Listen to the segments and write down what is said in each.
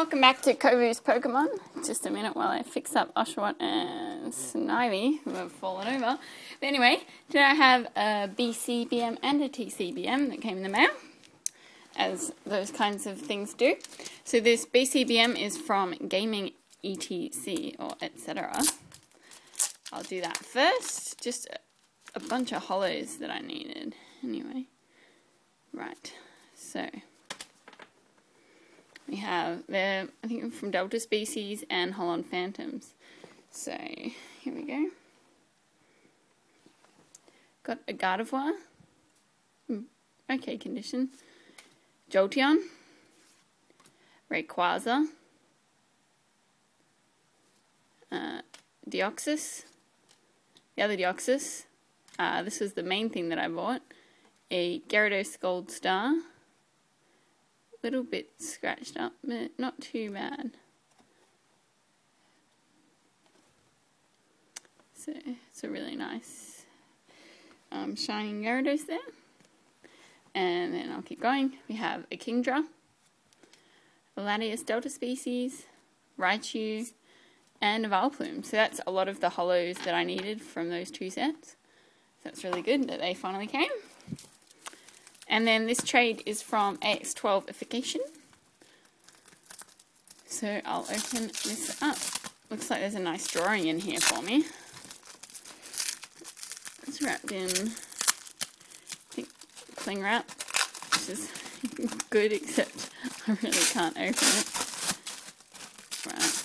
welcome back to Kovu's Pokemon. Just a minute while I fix up Oshawott and Snivy, who have fallen over. But anyway, today I have a BCBM and a TCBM that came in the mail, as those kinds of things do. So this BCBM is from Gaming ETC, or etc. I'll do that first. Just a, a bunch of holos that I needed. Anyway, right, so... Have the, I think from Delta Species and Holon Phantoms. So, here we go. Got a Gardevoir. Hmm, okay condition. Jolteon. Rayquaza. Uh, Deoxys. The other Deoxys. Uh, this was the main thing that I bought. A Gyarados Gold Star little bit scratched up, but not too bad. So it's a really nice um, shining Gyarados there. And then I'll keep going. We have a Kingdra, a Latias Delta species, Raichu, and a Vileplume. So that's a lot of the holos that I needed from those two sets. So that's really good that they finally came. And then this trade is from AX12ification. So I'll open this up. Looks like there's a nice drawing in here for me. It's wrapped in I cling wrap, which is good, except I really can't open it. Right.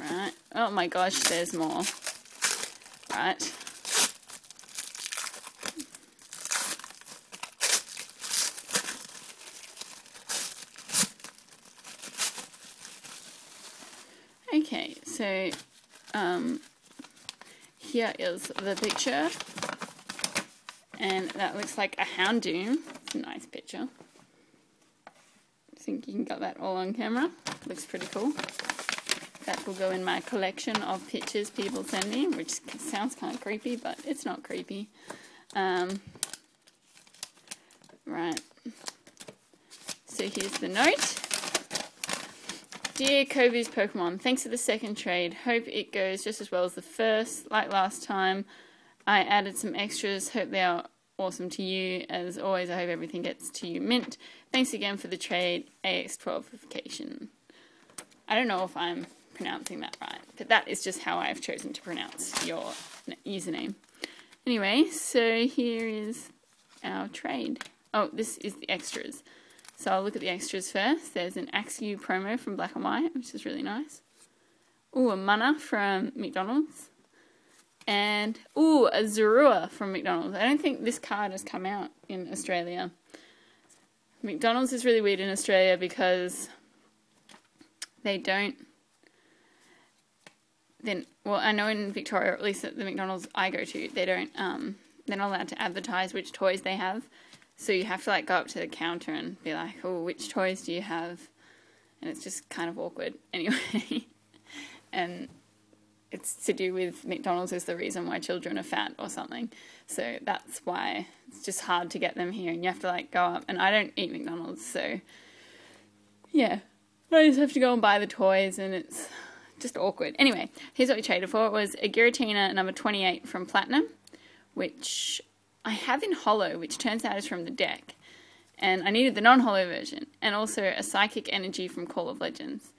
Right. Oh my gosh, there's more. Right. Okay, so um, here is the picture, and that looks like a Houndoom. It's a nice picture. I think you can get that all on camera. Looks pretty cool. That will go in my collection of pictures people send me, which sounds kind of creepy, but it's not creepy. Um, right. So here's the note. Dear Kovu's Pokemon, thanks for the second trade. Hope it goes just as well as the first. Like last time, I added some extras. Hope they are awesome to you. As always, I hope everything gets to you mint. Thanks again for the trade, AX12ification. I don't know if I'm pronouncing that right, but that is just how I've chosen to pronounce your username. Anyway, so here is our trade. Oh, this is the extras. So I'll look at the extras first. There's an Axew promo from Black and White, which is really nice. Ooh, a Munna from McDonald's. And, ooh, a Zorua from McDonald's. I don't think this card has come out in Australia. McDonald's is really weird in Australia because they don't then well I know in Victoria at least at the McDonald's I go to they don't um they're not allowed to advertise which toys they have so you have to like go up to the counter and be like, "Oh, which toys do you have?" And it's just kind of awkward anyway. and it's to do with McDonald's is the reason why children are fat or something. So that's why it's just hard to get them here, and you have to like go up. And I don't eat McDonald's, so yeah, I just have to go and buy the toys, and it's just awkward. Anyway, here's what we traded for. It was a Giratina number 28 from Platinum, which I have in holo, which turns out is from the deck. And I needed the non holo version, and also a Psychic Energy from Call of Legends,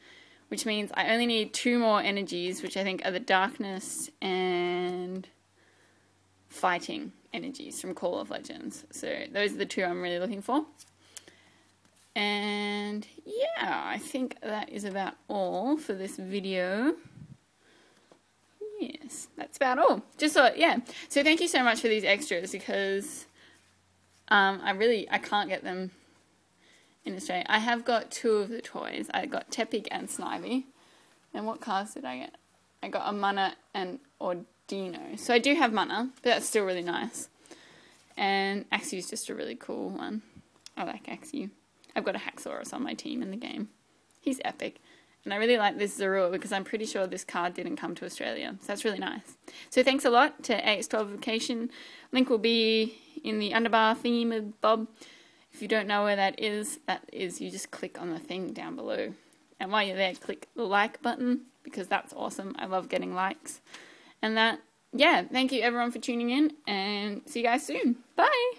which means I only need two more energies, which I think are the Darkness and Fighting energies from Call of Legends. So those are the two I'm really looking for. And yeah, I think that is about all for this video yes, that's about all. Just thought, yeah. So thank you so much for these extras because um, I really I can't get them in Australia. I have got two of the toys. I got Tepig and Snivy. And what cards did I get? I got a Munna and Audino. So I do have Munna, but that's still really nice. And Axew's just a really cool one. I like Axew. I've got a Haxorus on my team in the game. He's epic. And I really like this Zorua because I'm pretty sure this card didn't come to Australia. So that's really nice. So thanks a lot to AX12ification. Link will be in the underbar theme of Bob. If you don't know where that is, that is you just click on the thing down below. And while you're there, click the like button because that's awesome. I love getting likes. And that, yeah, thank you everyone for tuning in and see you guys soon. Bye.